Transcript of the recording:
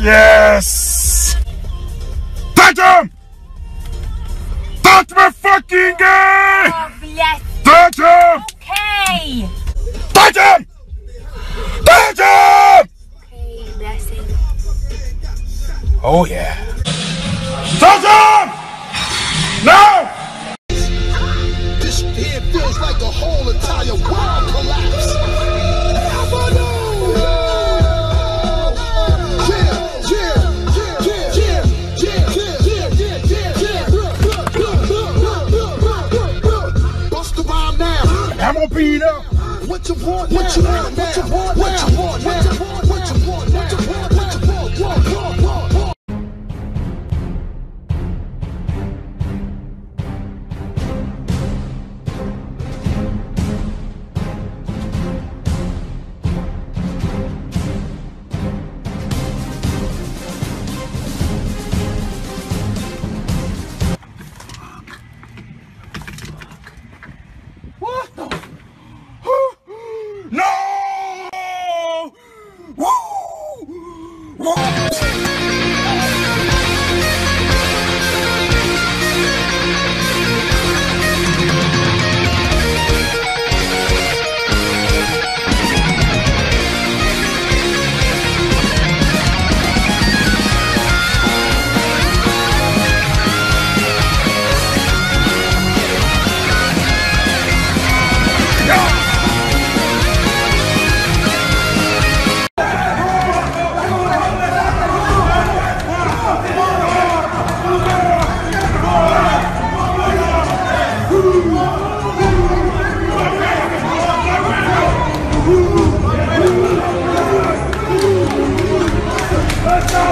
Yes! Touch him! Touch me fucking guy! Oh, bless. Touch him! Okay. Touch him! Touch him! Okay, blessing. Oh yeah. Touch him! Now! I'm gonna be there. What you want? What you want? What you want? Let's go!